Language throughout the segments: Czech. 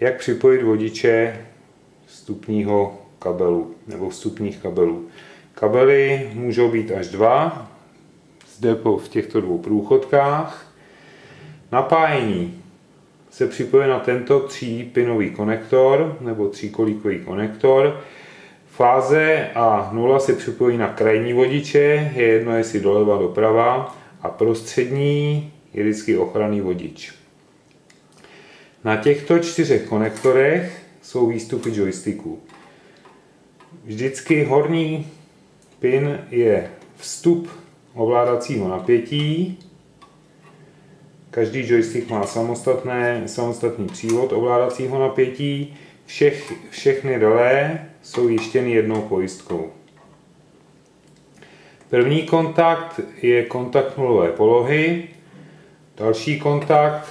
Jak připojit vodiče vstupního kabelu nebo vstupních kabelů. Kabely můžou být až dva, zde v těchto dvou průchodkách. Napájení se připojí na tento třípinový konektor nebo tříkolíkový konektor. Fáze a nula se připojí na krajní vodiče, je jedno jestli doleva doprava a prostřední je vždycky ochranný vodič. Na těchto čtyřech konektorech jsou výstupy joysticků. Vždycky horní pin je vstup ovládacího napětí. Každý joystick má samostatné, samostatný přívod ovládacího napětí. Všech, všechny relé jsou jištěny jednou pojistkou. První kontakt je kontakt nulové polohy. Další kontakt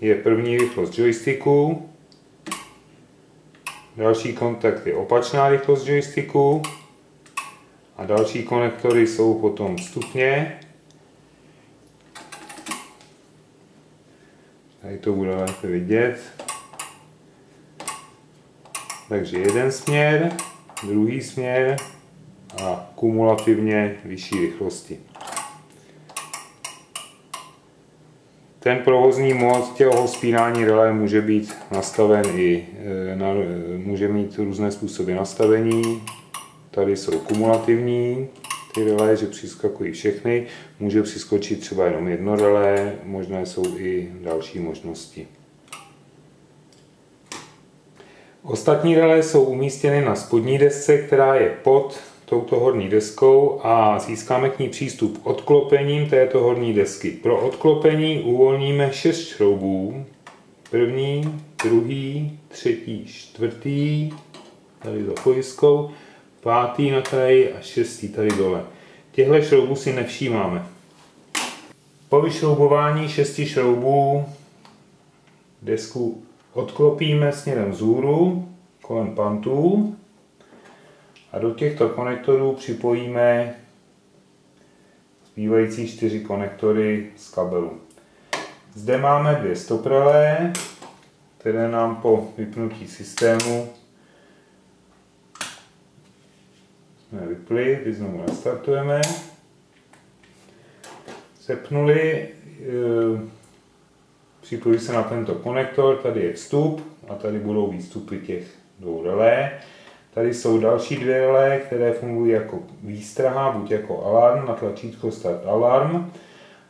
je první rychlost joysticku. Další kontakt je opačná rychlost joysticku. A další konektory jsou potom stupně. Tady to bude lépe vidět. Takže jeden směr, druhý směr a kumulativně vyšší rychlosti. Ten provozní mod těho spínání relé může být nastaven i, e, na, e, může mít různé způsoby nastavení. Tady jsou kumulativní ty relé, že přiskakují všechny. Může přiskočit třeba jenom jedno relé, možné jsou i další možnosti. Ostatní relé jsou umístěny na spodní desce, která je pod touto horní deskou a získáme k ní přístup odklopením této horní desky. Pro odklopení uvolníme 6 šroubů. První, druhý, třetí, čtvrtý, tady za pojistkou, pátý na kraji a šestý tady dole. Těchto šroubů si nevšímáme. Po vyšroubování šesti šroubů desku odklopíme směrem vzhůru kolem pantů a do těchto konektorů připojíme zbývající čtyři konektory z kabelu. Zde máme dvě stoprelé, které nám po vypnutí systému jsme vypli, když znovu nastartujeme. Sepnuli, e, připojí se na tento konektor, tady je vstup a tady budou výstupy těch dvou relé. Tady jsou další dvě relé, které fungují jako výstraha, buď jako alarm na tlačítko Start Alarm,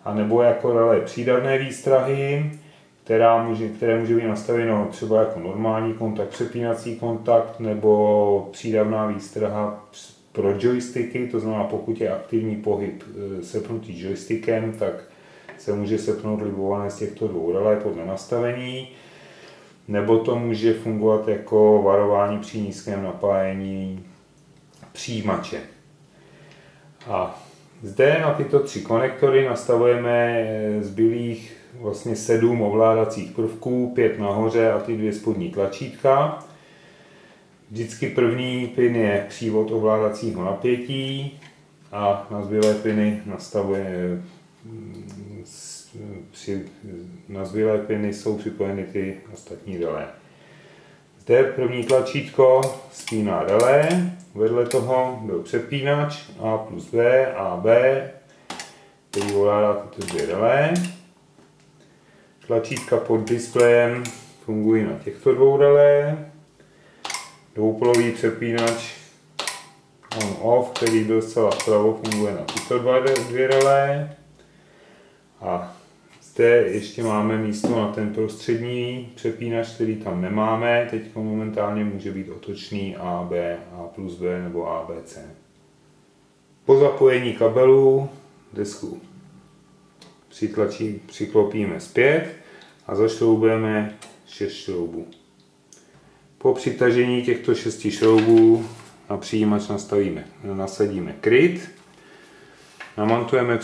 anebo jako relé přídavné výstrahy, která může, které může být nastaveno třeba jako normální kontakt, přepínací kontakt nebo přídavná výstraha pro joysticky, to znamená pokud je aktivní pohyb e, sepnutý joystickem, tak se může sepnout libované z těchto dvou relé podle nastavení nebo to může fungovat jako varování při nízkém napájení přijímače. A zde na tyto tři konektory nastavujeme zbylých vlastně sedm ovládacích prvků, pět nahoře a ty dvě spodní tlačítka. Vždycky první pin je přívod ovládacího napětí a na zbylé piny nastavuje při, na zbylé piny jsou připojeny ty ostatní relé. Zde první tlačítko spíná relé, vedle toho byl přepínač A plus B a B, který ovládá tyto dvě relé. Tlačítka pod displejem fungují na těchto dvou relé. Dvoupolový přepínač on-off, který byl zcela vpravo, funguje na tyto dva, dvě relé. A zde ještě máme místo na ten prostřední přepínač, který tam nemáme. Teď momentálně může být otočný AB, A plus B nebo ABC. Po zapojení kabelu desku přitlačí, přiklopíme zpět a zašroubujeme 6 šroubů. Po přitažení těchto 6 šroubů na přijímač nastavíme, nasadíme kryt Namantujeme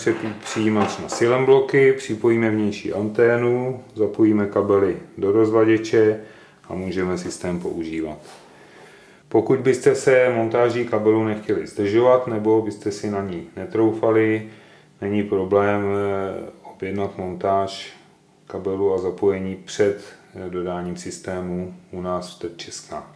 přijímač na silem bloky, připojíme vnější anténu, zapojíme kabely do rozvaděče a můžeme systém používat. Pokud byste se montáží kabelu nechtěli zdržovat nebo byste si na ní netroufali, není problém eh, objednat montáž kabelu a zapojení před dodáním systému u nás v Česká.